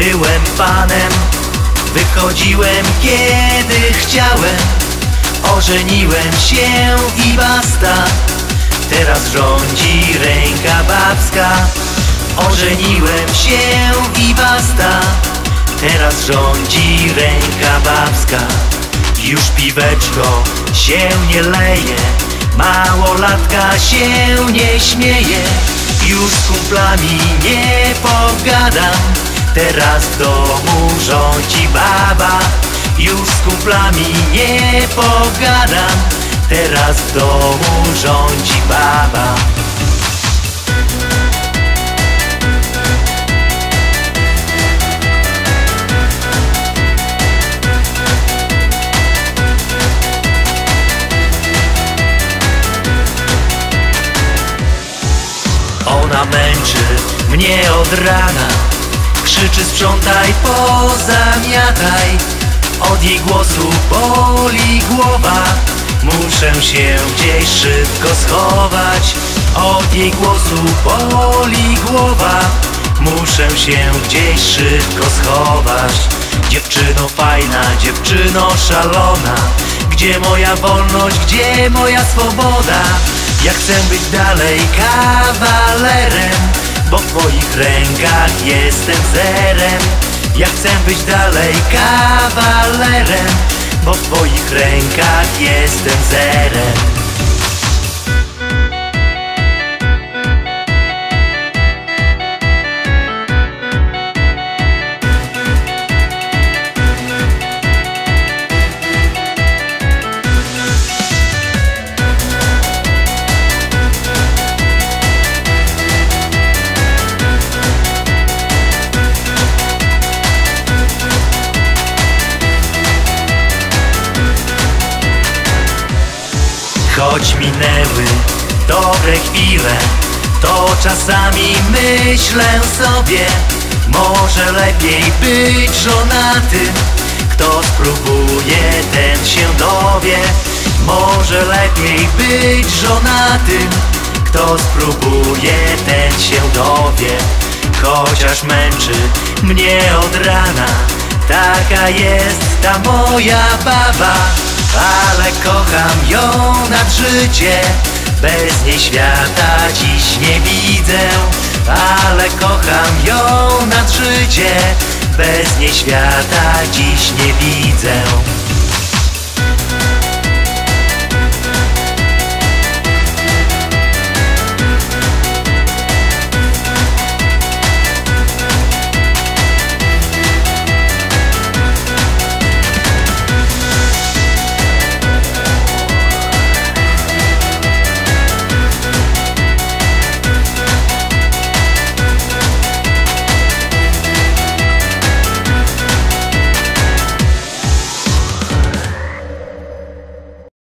Byłem panem, wychodziłem kiedy chciałem. Ożeniłem się i basta. Teraz rządzi ręka babska. Ożeniłem się i basta. Teraz rządzi ręka babska. Już piweczko się nie leje. Małolatka się nie śmieje. Już z kumplami nie pogadam Teraz w domu rządzi baba. Już z kumplami nie pogadam. Teraz w domu rządzi baba. Ona męczy mnie od rana Krzyczy sprzątaj, pozamiataj. Od jej głosu boli głowa. Muszę się gdzieś szybko schować. Od jej głosu boli głowa. Muszę się gdzieś szybko schować. Dziewczyno fajna, dziewczyno szalona. Gdzie moja wolność, gdzie moja swoboda? Ja chcę być dalej kawalerem Bo w twoich rękach jestem zerem. Ja chcę być dalej kawalerem Bo w twoich rękach jestem zerem Choć minęły dobre chwile To czasami myślę sobie Może lepiej być żonatym Kto spróbuje, ten się dowie. Może lepiej być żonatym Kto spróbuje, ten się dowie. Chociaż męczy mnie od rana Taka jest ta moja baba ale kocham ją nad życie. Bez niej świata dziś nie widzę. Ale kocham ją nad życie. Bez niej świata dziś nie widzę